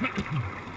Ahem.